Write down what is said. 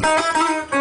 Agora.